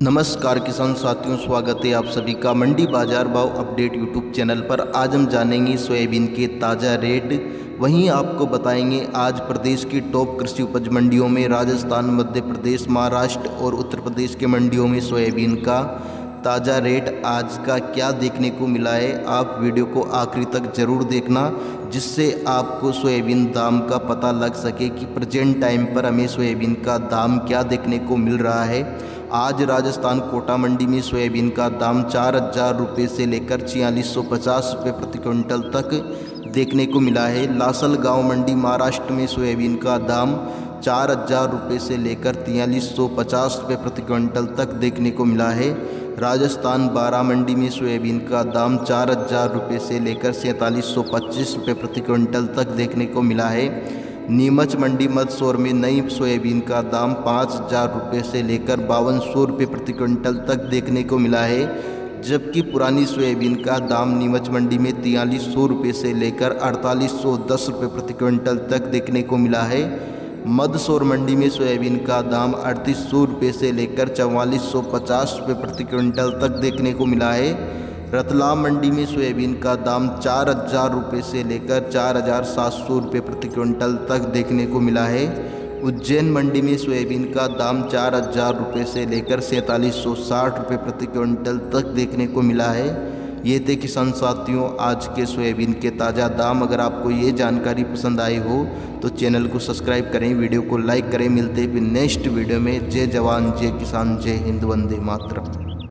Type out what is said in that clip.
नमस्कार किसान साथियों, स्वागत है आप सभी का मंडी बाज़ार भाव अपडेट यूट्यूब चैनल पर। आज हम जानेंगे सोयाबीन के ताज़ा रेट। वहीं आपको बताएँगे, आज प्रदेश की टॉप कृषि उपज मंडियों में राजस्थान, मध्य प्रदेश, महाराष्ट्र और उत्तर प्रदेश के मंडियों में सोयाबीन का ताज़ा रेट आज का क्या देखने को मिला है, आप वीडियो को आखिरी तक ज़रूर देखना, जिससे आपको सोयाबीन दाम का पता लग सके कि प्रजेंट टाइम पर हमें सोयाबीन का दाम क्या देखने को मिल रहा है। आज राजस्थान कोटा मंडी में सोयाबीन का दाम चार हज़ार रुपये से लेकर छियालीस सौ पचास रुपये प्रति क्विंटल तक देखने को मिला है। लासल गाँव मंडी महाराष्ट्र में सोयाबीन का दाम चार हज़ार रुपये से लेकर तियालीस सौ पचास रुपये प्रति क्विंटल तक देखने को मिला है। राजस्थान बारा मंडी में सोयाबीन का दाम चार हज़ार रुपये से लेकर सैंतालीस सौ पच्चीस रुपये प्रति क्विंटल तक देखने को मिला है। नीमच मंडी मदसौर में नई सोयाबीन का दाम पाँच हज़ार रुपये से लेकर बावन सौ रुपये प्रति क्विंटल तक देखने को मिला है, जबकि पुरानी सोयाबीन का दाम नीमच मंडी में तियालीस सौ रुपये से लेकर अड़तालीस सौ दस रुपये प्रति क्विंटल तक देखने को मिला है। मदसौर मंडी में सोयाबीन का दाम अड़तीस सौ रुपये से लेकर चवालीस सौ पचास रुपये प्रति क्विंटल तक देखने को मिला है। रतलाम मंडी में सोयाबीन का दाम चार हज़ार रुपये से लेकर चार हज़ार सात सौ रुपये प्रति क्विंटल तक देखने को मिला है। उज्जैन मंडी में सोयाबीन का दाम चार हज़ार रुपये से लेकर सैंतालीस सौ साठ रुपये प्रति क्विंटल तक देखने को मिला है। ये थे किसान साथियों, आज के सोयाबीन के ताज़ा दाम। अगर आपको ये जानकारी पसंद आई हो तो चैनल को सब्सक्राइब करें, वीडियो को लाइक करें। मिलते हैं नेक्स्ट वीडियो में। जय जवान, जय किसान, जय हिंद, वंदे मातरम।